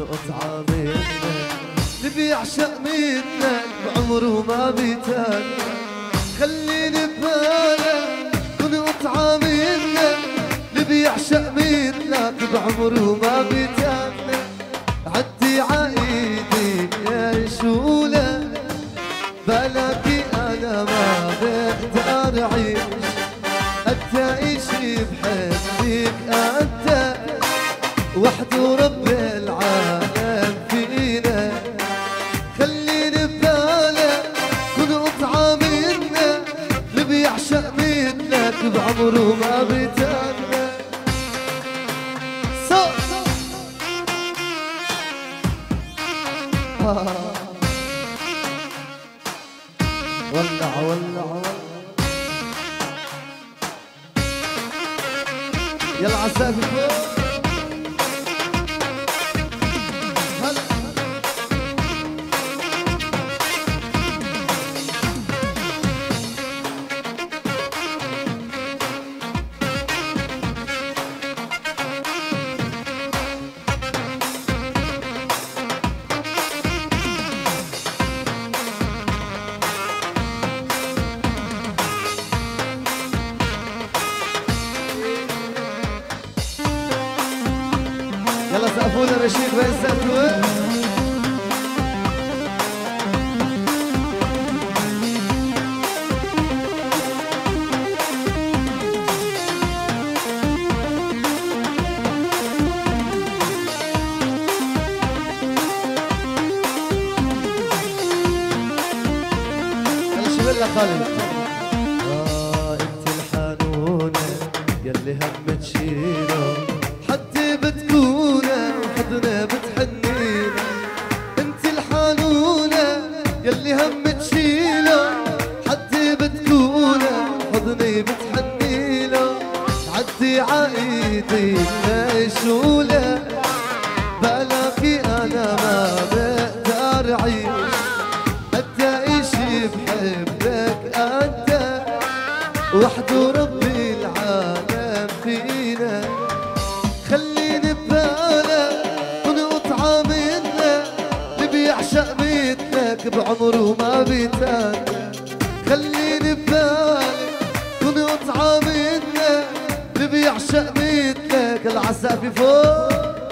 قطعة منك. اللي بيعشق مثلك بعمره ما خليني ببالك كن قطعة منك. اللي بيعشق مثلك بعمره ما وحده رب خليني ببالك قطعة منا. اللي بيعشق بعمره ما بيتنى صوت ولع ولع ولع. يلا عساكر فوق لنا رشيد لك خالد؟ آه انت الحنونة يلي هم تشيله حدي بتكونه وحدنا بتحنينا انت الحنونة يلي هم تشيله حدي بتكونه حضني بتحنيله عدي عايدي مشولة بلاكي أنا ما بقدر أعيش. أنت اشي بحبك أنت؟ وحده مثلك بعمره ما بيتاك خليني ببالك كن قطعة منك اللي بيعشق مثلك العسافي فوق.